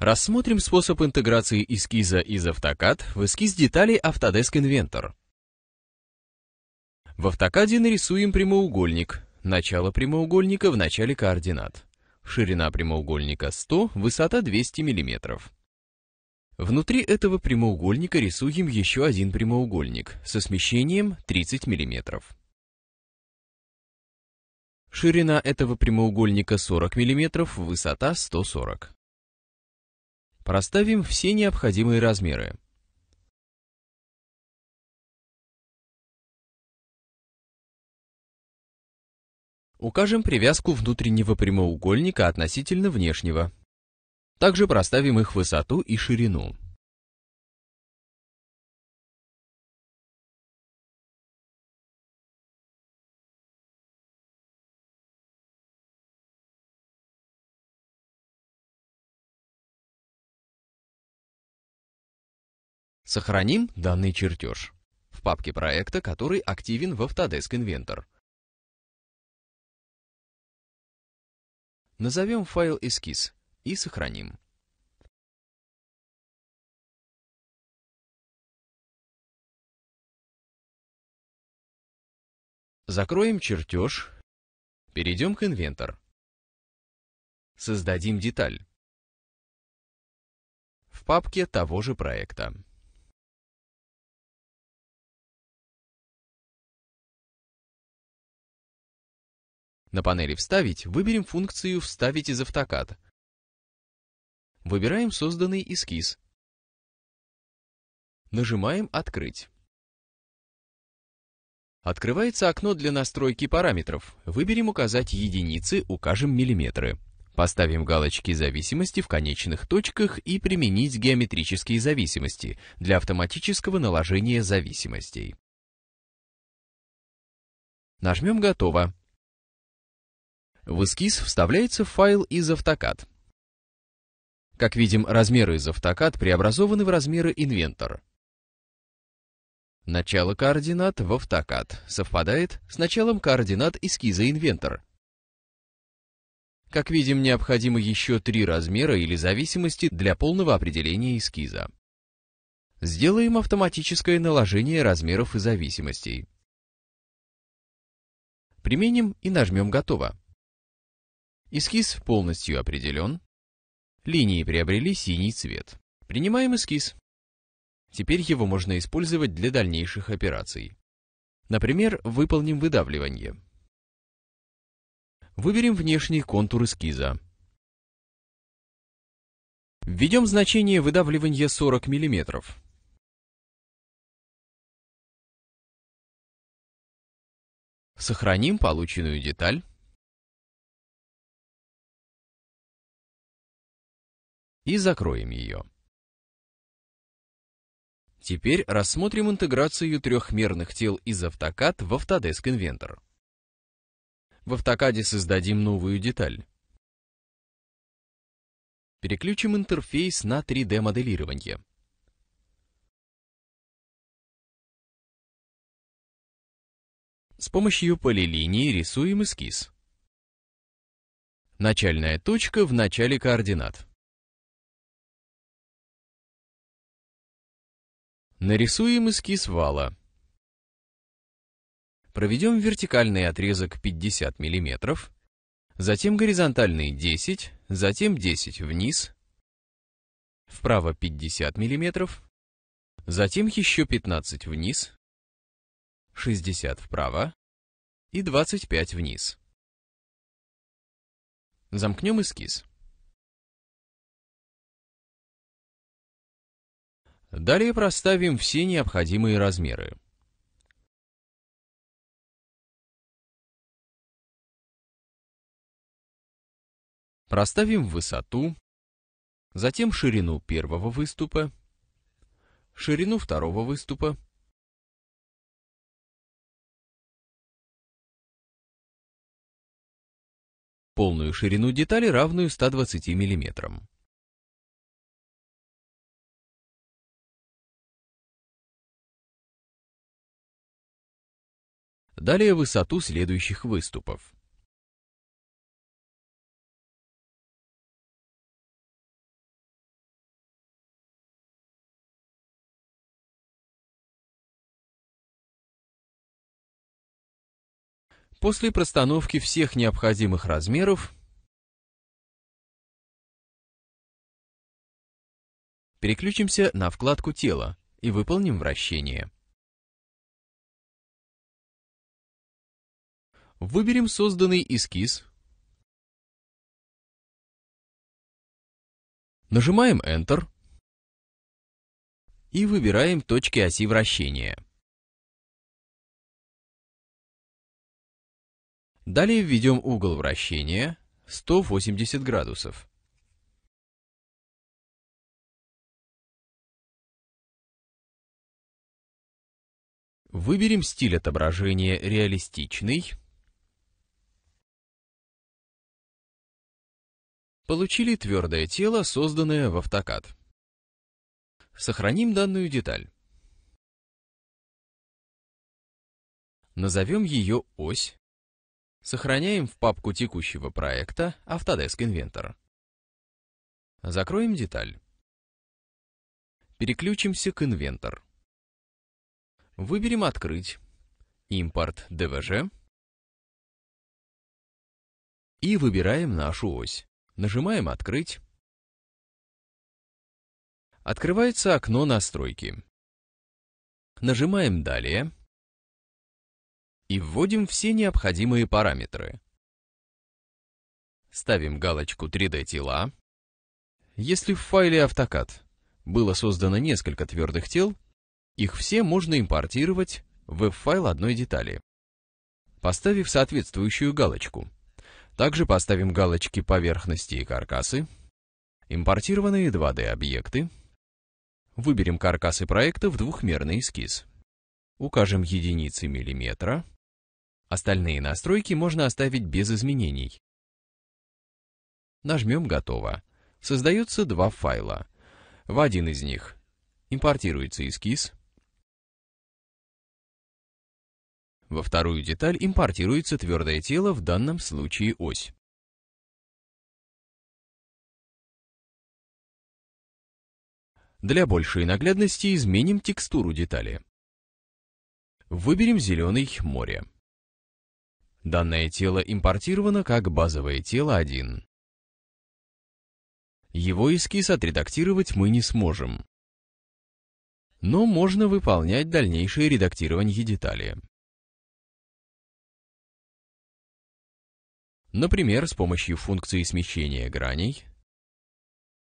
Рассмотрим способ интеграции эскиза из AutoCAD в эскиз деталей Autodesk Inventor. В AutoCAD нарисуем прямоугольник. Начало прямоугольника в начале координат. Ширина прямоугольника 100, высота 200 мм. Внутри этого прямоугольника рисуем еще один прямоугольник со смещением 30 мм. Ширина этого прямоугольника 40 мм, высота 140 Проставим все необходимые размеры. Укажем привязку внутреннего прямоугольника относительно внешнего. Также проставим их высоту и ширину. Сохраним данный чертеж в папке проекта, который активен в Autodesk Inventor. Назовем файл эскиз и сохраним. Закроем чертеж, перейдем к Inventor. Создадим деталь в папке того же проекта. На панели «Вставить» выберем функцию «Вставить из AutoCAD». Выбираем созданный эскиз. Нажимаем «Открыть». Открывается окно для настройки параметров. Выберем «Указать единицы», укажем миллиметры. Поставим галочки зависимости в конечных точках и применить геометрические зависимости для автоматического наложения зависимостей. Нажмем «Готово». В эскиз вставляется файл из AutoCAD. Как видим, размеры из AutoCAD преобразованы в размеры Inventor. Начало координат в AutoCAD совпадает с началом координат эскиза Inventor. Как видим, необходимо еще три размера или зависимости для полного определения эскиза. Сделаем автоматическое наложение размеров и зависимостей. Применим и нажмем «Готово». Эскиз полностью определен. Линии приобрели синий цвет. Принимаем эскиз. Теперь его можно использовать для дальнейших операций. Например, выполним выдавливание. Выберем внешний контур эскиза. Введем значение выдавливания 40 мм. Сохраним полученную деталь. И закроем ее. Теперь рассмотрим интеграцию трехмерных тел из AutoCAD в Autodesk Inventor. В AutoCAD создадим новую деталь. Переключим интерфейс на 3D-моделирование. С помощью полилинии рисуем эскиз. Начальная точка в начале координат. Нарисуем эскиз вала. Проведем вертикальный отрезок 50 мм, затем горизонтальный 10, затем 10 вниз, вправо 50 мм, затем еще 15 вниз, 60 вправо и 25 вниз. Замкнем эскиз. Далее проставим все необходимые размеры. Проставим высоту, затем ширину первого выступа, ширину второго выступа, полную ширину детали, равную 120 мм. Далее высоту следующих выступов. После простановки всех необходимых размеров переключимся на вкладку «Тело» и выполним вращение. Выберем созданный эскиз. Нажимаем Enter и выбираем точки оси вращения. Далее введем угол вращения 180 градусов. Выберем стиль отображения «Реалистичный». Получили твердое тело, созданное в AutoCAD. Сохраним данную деталь. Назовем ее ось. Сохраняем в папку текущего проекта Autodesk Inventor. Закроем деталь. Переключимся к Inventor. Выберем «Открыть», «Импорт DVG» и выбираем нашу ось. Нажимаем «Открыть». Открывается окно «Настройки». Нажимаем «Далее» и вводим все необходимые параметры. Ставим галочку 3D тела. Если в файле AutoCAD было создано несколько твердых тел, их все можно импортировать в файл одной детали, поставив соответствующую галочку. Также поставим галочки поверхности и каркасы, импортированные 2D-объекты, выберем каркасы проекта в двухмерный эскиз, укажем единицы миллиметра, остальные настройки можно оставить без изменений. Нажмем «Готово». Создаются два файла. В один из них импортируется эскиз, Во вторую деталь импортируется твердое тело, в данном случае ось. Для большей наглядности изменим текстуру детали. Выберем зеленый море. Данное тело импортировано как базовое тело 1. Его эскиз отредактировать мы не сможем. Но можно выполнять дальнейшее редактирование детали. Например, с помощью функции смещения граней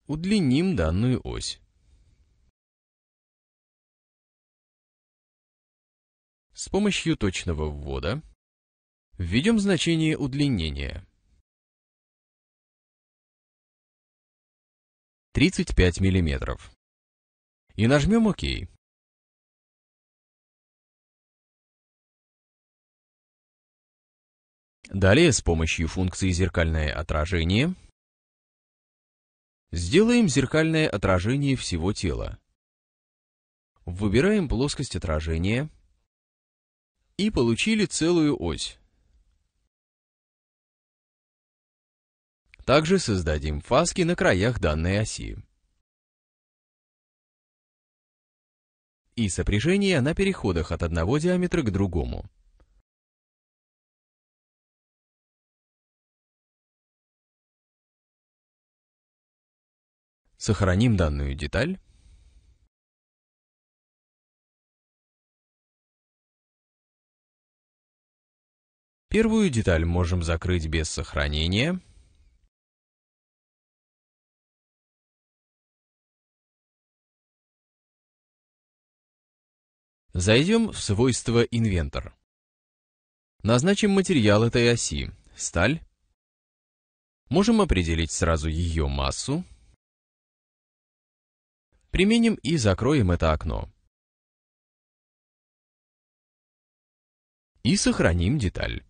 удлиним данную ось. С помощью точного ввода введем значение удлинения 35 мм и нажмем ОК. Далее с помощью функции «Зеркальное отражение» сделаем зеркальное отражение всего тела. Выбираем плоскость отражения и получили целую ось. Также создадим фаски на краях данной оси. И сопряжение на переходах от одного диаметра к другому. Сохраним данную деталь. Первую деталь можем закрыть без сохранения. Зайдем в свойства «Инвентор». Назначим материал этой оси – сталь. Можем определить сразу ее массу – Применим и закроем это окно. И сохраним деталь.